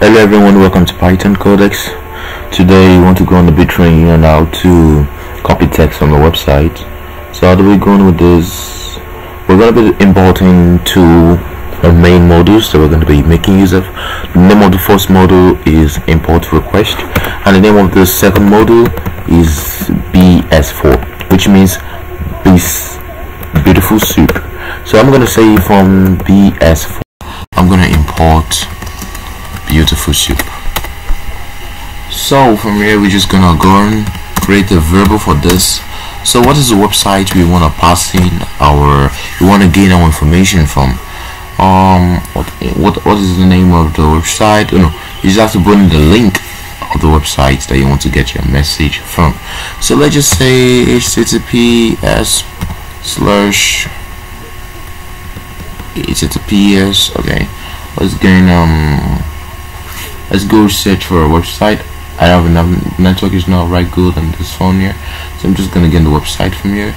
Hello everyone, welcome to Python Codex. Today we want to go on the bit train and how to copy text on the website. So how do we go on with this? We're going to be importing two main modules that we're going to be making use of. The name of the first module is import request and the name of the second module is BS4 which means this beautiful soup. So I'm going to say from BS4 I'm going to import beautiful soup. So from here we're just gonna go and create a variable for this. So what is the website we want to pass in our we want to gain our information from? Um what what what is the name of the website? You know you just have to put in the link of the website that you want to get your message from. So let's just say https slash https okay. Let's gain um let's go search for a website. I have enough network is not right good on this phone here. So I'm just gonna get the website from here.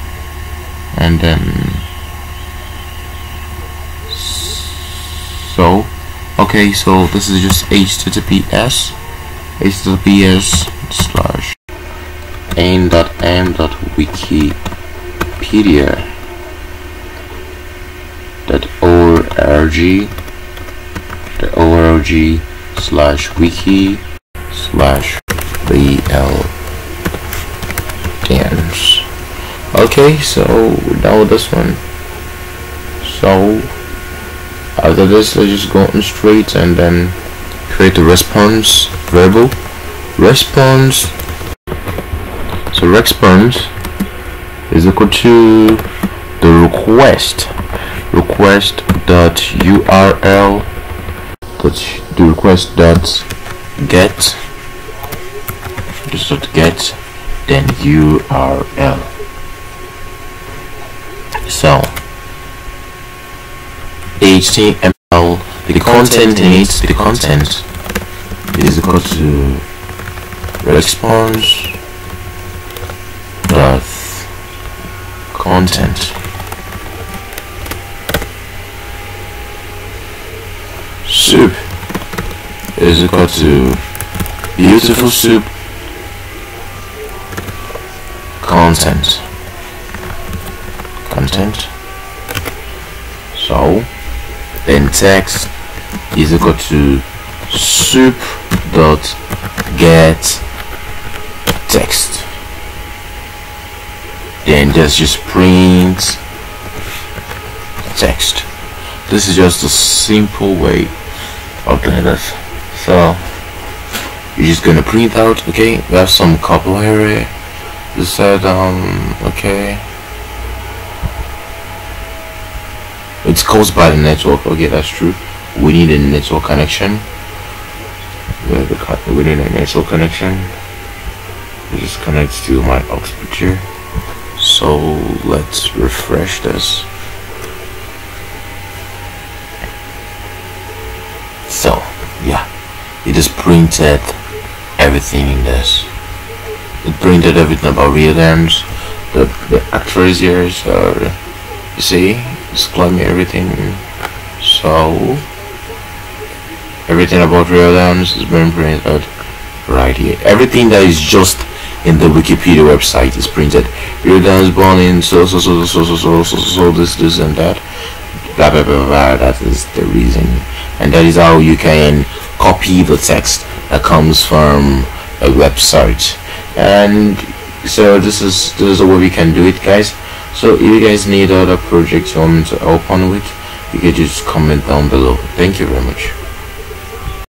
And then so okay so this is just https https slash aim.m.wikipedia dot org the org slash wiki slash bl dance. Okay so we're this one. So after this let's just go on straight and then create a response variable. Response. So response is equal to the request. Request dot url dot the request dot get. Just dot get then url so html the content it the content. is equal to response dot content. Soup is equal to beautiful soup. Content. Content. So then text. Is equal to soup dot get text. Then just just print text. This is just a simple way of doing this so you're just gonna print out okay? We have some couple here you said um okay. It's caused by the network okay? That's true. We need a network connection. We need a network connection. It just connects to my aux here so let's refresh this. So yeah it just printed everything in this. It printed everything about names the, the actress here so you see it's claiming everything. So everything about names is being printed right here. Everything that is just in the wikipedia website is printed. Names born in so so so so so so so so this this and that. Blah blah blah blah that is the reason. And that is how you can copy the text that comes from a website. And so this is this is the way we can do it guys. So if you guys need other projects you want me to help on with you can just comment down below. Thank you very much